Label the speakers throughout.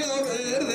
Speaker 1: Yar er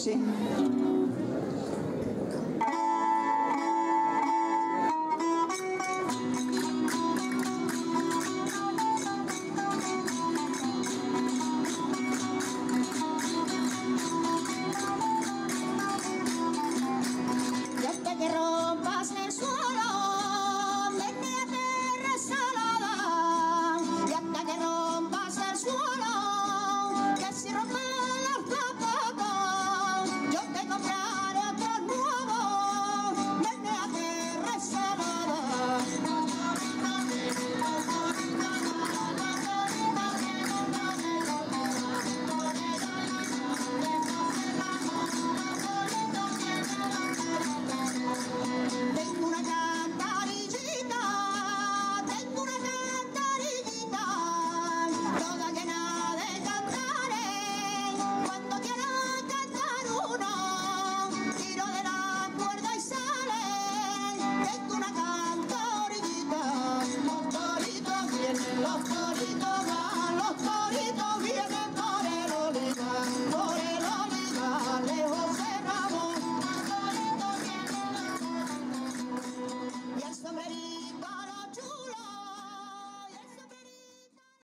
Speaker 2: 谁